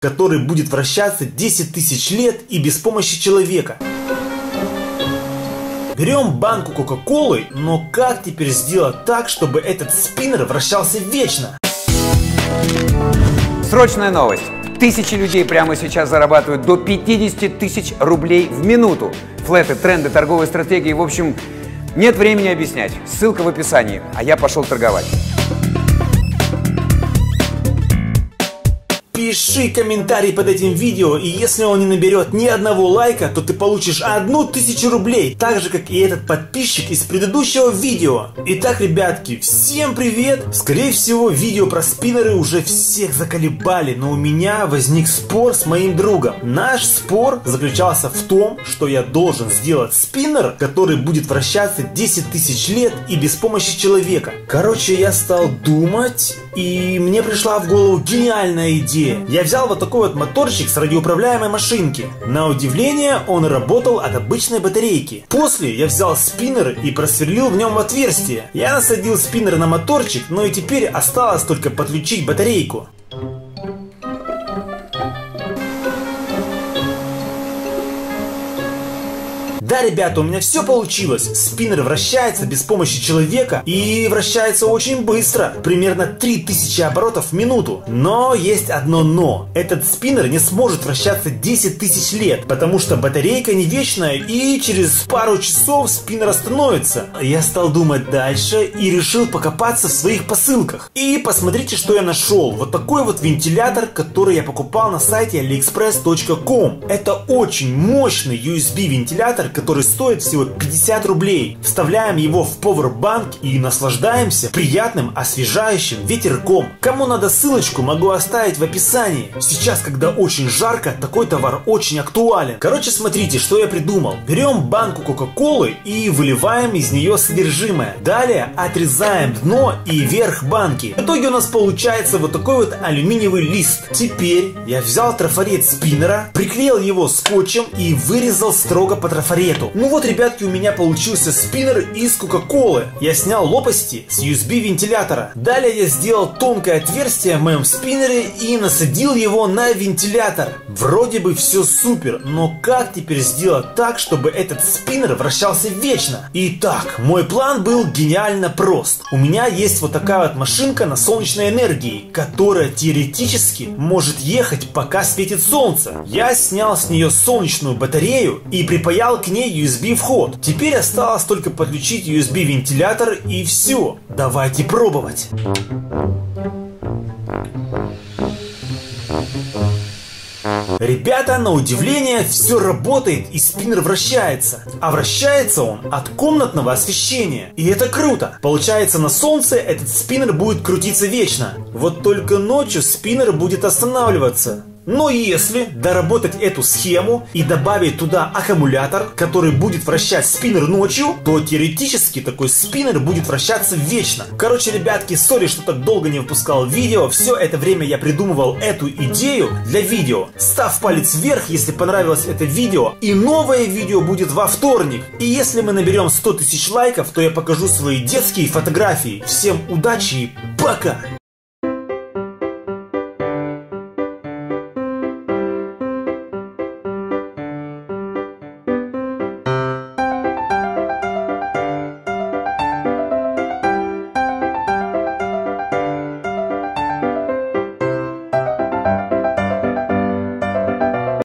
который будет вращаться 10 тысяч лет и без помощи человека. Берем банку Кока-Колы, но как теперь сделать так, чтобы этот спиннер вращался вечно? Срочная новость. Тысячи людей прямо сейчас зарабатывают до 50 тысяч рублей в минуту. Флеты, тренды, торговые стратегии, в общем, нет времени объяснять. Ссылка в описании. А я пошел торговать. Пиши комментарий под этим видео, и если он не наберет ни одного лайка, то ты получишь одну тысячу рублей, так же как и этот подписчик из предыдущего видео. Итак, ребятки, всем привет! Скорее всего, видео про спиннеры уже всех заколебали, но у меня возник спор с моим другом. Наш спор заключался в том, что я должен сделать спиннер, который будет вращаться 10 тысяч лет и без помощи человека. Короче, я стал думать, и мне пришла в голову гениальная идея. Я взял вот такой вот моторчик с радиоуправляемой машинки. На удивление, он работал от обычной батарейки. После я взял спиннер и просверлил в нем отверстие. Я насадил спиннер на моторчик, но и теперь осталось только подключить батарейку. Да, ребята, у меня все получилось. Спиннер вращается без помощи человека и вращается очень быстро. Примерно 3000 оборотов в минуту. Но есть одно но. Этот спиннер не сможет вращаться 10 тысяч лет, потому что батарейка не вечная и через пару часов спиннер остановится. Я стал думать дальше и решил покопаться в своих посылках. И посмотрите, что я нашел. Вот такой вот вентилятор, который я покупал на сайте aliexpress.com. Это очень мощный USB вентилятор, который стоит всего 50 рублей. Вставляем его в Powerbank и наслаждаемся приятным освежающим ветерком. Кому надо ссылочку, могу оставить в описании. Сейчас, когда очень жарко, такой товар очень актуален. Короче, смотрите, что я придумал. Берем банку Кока-Колы и выливаем из нее содержимое. Далее отрезаем дно и верх банки. В итоге у нас получается вот такой вот алюминиевый лист. Теперь я взял трафарет спиннера, приклеил его скотчем и вырезал строго по трафарету сигарету. Ну вот, ребятки, у меня получился спиннер из Кока-Колы. Я снял лопасти с USB вентилятора. Далее я сделал тонкое отверстие в моем спиннере и насадил его на вентилятор. Вроде бы все супер, но как теперь сделать так, чтобы этот спиннер вращался вечно? Итак, мой план был гениально прост. У меня есть вот такая вот машинка на солнечной энергии, которая теоретически может ехать пока светит солнце. Я снял с нее солнечную батарею и припаял к ней ней USB вход. Теперь осталось только подключить USB вентилятор и все. Давайте пробовать. Ребята, на удивление, все работает и спиннер вращается. А вращается он от комнатного освещения. И это круто. Получается, на солнце этот спиннер будет крутиться вечно. Вот только ночью спиннер будет останавливаться. Но если доработать эту схему и добавить туда аккумулятор, который будет вращать спиннер ночью, то теоретически такой спиннер будет вращаться вечно. Короче, ребятки, сори, что так долго не выпускал видео. Все это время я придумывал эту идею для видео. Ставь палец вверх, если понравилось это видео. И новое видео будет во вторник. И если мы наберем 100 тысяч лайков, то я покажу свои детские фотографии. Всем удачи и пока!